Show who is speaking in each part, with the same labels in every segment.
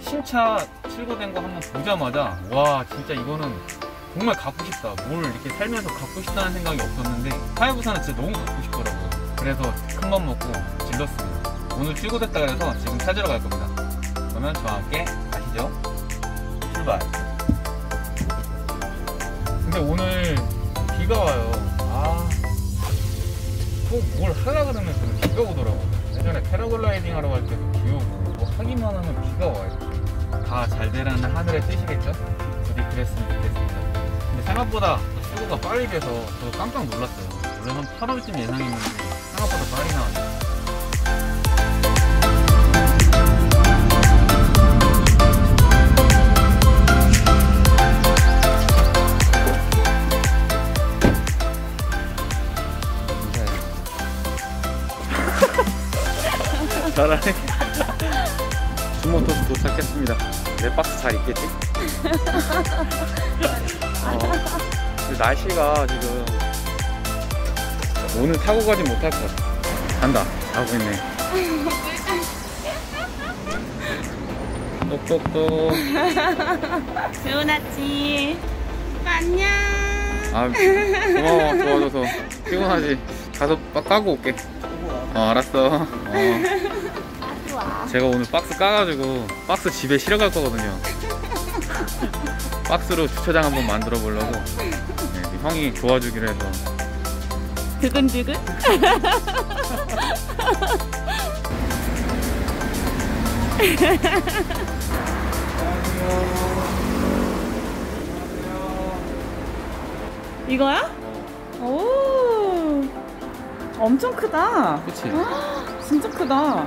Speaker 1: 신차 출고된 거 한번 보자마자 와 진짜 이거는 정말 갖고 싶다 뭘 이렇게 살면서 갖고 싶다는 생각이 없었는데 하야부사는 진짜 너무 갖고 싶더라고요 그래서 큰 맘 먹고 질렀습니다 오늘 출고됐다 그래서 지금 찾으러 갈 겁니다 그러면 저와 함께 가시죠 출발 근데 오늘 비가 와요. 아, 꼭뭘 하려 그러면 비가 오더라고. 예전에 패러글라이딩 하러 갈 때도 비 오고, 뭐 하기만 하면 비가 와요. 다 잘 되라는 하늘의 뜻이겠죠? 부디 그랬으면 좋겠습니다. 근데 생각보다 수고가 빨리 돼서 저 깜짝 놀랐어요. 원래 한 8월쯤 예상했는데 생각보다 빨리 나왔네요. 잘하네. 주모토스 도착했습니다. 내 박스 잘 있겠지? 어, 날씨가 지금 오늘 타고 가진 못할 것 같아. 간다. 가고 있네. 똑똑똑.
Speaker 2: 좋은 아침. 안녕.
Speaker 1: 아, 고마워. 도와줘서. 피곤하지. 가서 빡 까고 올게. 어, 알았어. 어.
Speaker 2: 좋아.
Speaker 1: 제가 오늘 박스 까가지고 박스 집에 실어갈 거거든요. 박스로 주차장 한번 만들어 보려고 네, 형이 도와주기로 해서
Speaker 2: 두근두근. 이거야? 오. 엄청 크다.
Speaker 1: 그치?
Speaker 2: 진짜 크다.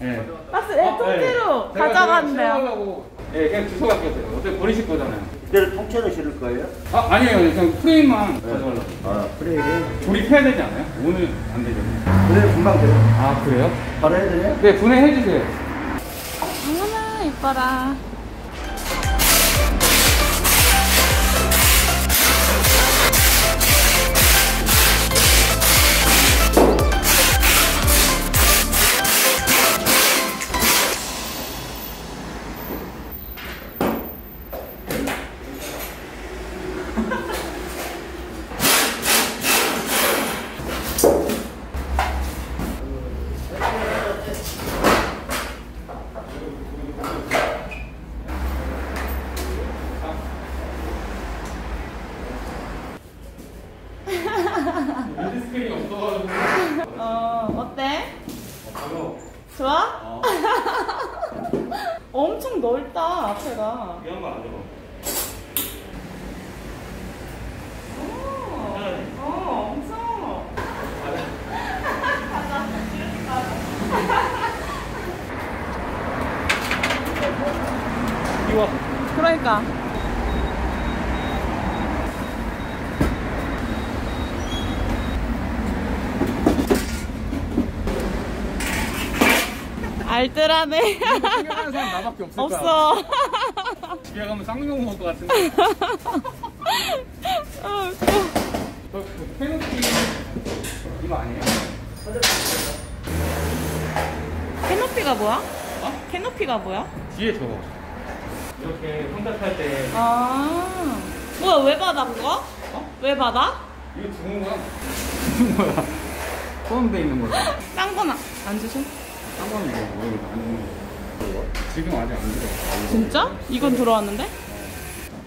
Speaker 1: 네.
Speaker 2: 박스, 네, 통째로 가져간대요.
Speaker 1: 네 그냥 주워 갈게요 어차피 버리실 거잖아요
Speaker 3: 이대로 통째로 실을 거예요?
Speaker 1: 아 아니에요 그냥 프레임만 가져가려고
Speaker 3: 아 그래
Speaker 1: 조립해야 되지 않아요? 오늘 안 되죠
Speaker 3: 그래 금방 돼요
Speaker 1: 아 그래요?
Speaker 3: 바로 해야 되냐?
Speaker 1: 네 분해해 주세요
Speaker 2: 어머나, 이뻐라.
Speaker 1: 스크린이 없어가지고
Speaker 2: 어, 어때? 좋아? 엄청 넓다, 앞에가.
Speaker 1: 이런 거안 어,
Speaker 2: 어.
Speaker 1: 이거
Speaker 2: 그러니까. 알뜰하네.
Speaker 1: 생각하는 사람 나밖에 없을 거야
Speaker 2: 없어.
Speaker 1: 집에 가면 쌍용 먹을 것 같은데.
Speaker 2: 아, 웃겨.
Speaker 1: 저 캐노피 이거 아니에요?
Speaker 2: 캐노피가 뭐야? 캐노피가 뭐야?
Speaker 1: 뒤에 저거. 이렇게 탈때
Speaker 2: 아, 뭐야, 왜 받아, 그거? 왜 받아?
Speaker 1: 이거 죽은 거야? 죽은 거야. 포함돼 있는 거야.
Speaker 2: 딴 거나 안 주셔?
Speaker 1: 한 번은 이거 모르겠다. 지금 아직 안 들어.
Speaker 2: 진짜? 이건 들어왔는데?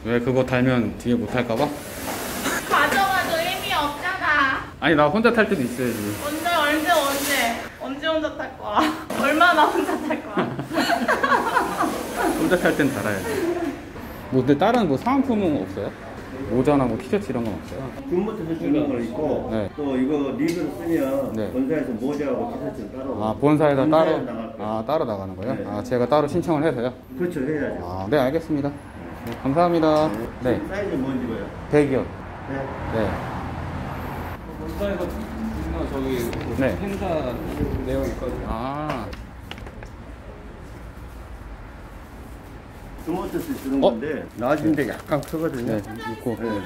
Speaker 1: 왜 그거 달면 뒤에 못 탈까봐?
Speaker 2: 가져가도 의미 없잖아.
Speaker 1: 아니 나 혼자 탈 때도 있어야지.
Speaker 2: 언제, 언제, 언제? 언제 혼자 탈 거야? 얼마나 혼자 탈 거야?
Speaker 1: 혼자 탈 땐 달아야지. 뭐 근데 다른 뭐 사은품은 없어요? 모자나 뭐 티셔츠 이런 건 없어요?
Speaker 4: 군부터 주는 거 있고
Speaker 1: 네.
Speaker 4: 또 이거 리뷰를 쓰면
Speaker 1: 네.
Speaker 4: 본사에서 모자하고 티셔츠를 따로
Speaker 1: 아 본사에다 따로
Speaker 4: 본사에 나갈 거예요.
Speaker 1: 아 따로 나가는 거예요?
Speaker 4: 네.
Speaker 1: 아 제가 따로 신청을 해서요.
Speaker 4: 그렇죠 해야죠
Speaker 1: 아 네 알겠습니다. 네, 감사합니다. 네
Speaker 4: 지금 사이즈 뭔지 봐요
Speaker 1: 100이요.
Speaker 4: 네.
Speaker 1: 네.
Speaker 5: 본사에서 저기
Speaker 1: 네.
Speaker 5: 행사 내용 있거든요.
Speaker 1: 아
Speaker 4: 스모트스 주는
Speaker 1: 어?
Speaker 4: 건데 나중에 약간 크거든요
Speaker 1: 네, 있고.
Speaker 2: 없어요?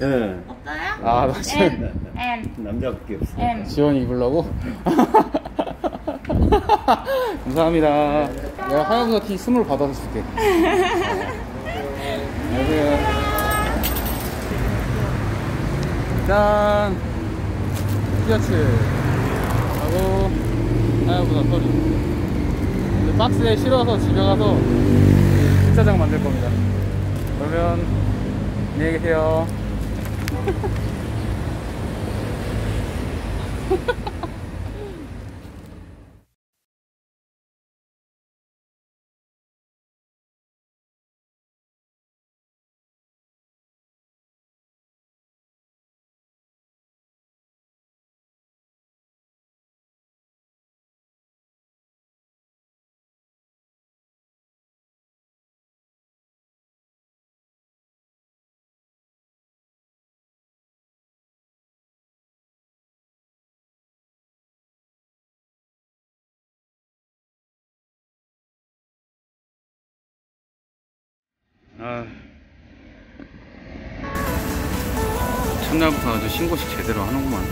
Speaker 4: 예
Speaker 2: 없어요?
Speaker 1: 아 맞아요.
Speaker 2: M,
Speaker 4: 남자밖에 없어요
Speaker 2: M.
Speaker 1: 지원이 입으려고? 감사합니다. 내가 하얀부서 티 스물 받아서 줄게. 안녕하세요. 짠! 티셔츠 하고 하얀부서 소리. 이제 박스에 실어서 집에 가서 주차장 만들 겁니다. 그러면 안녕히 계세요. 아. 첫날부터 아주 신고식 제대로 하는구만.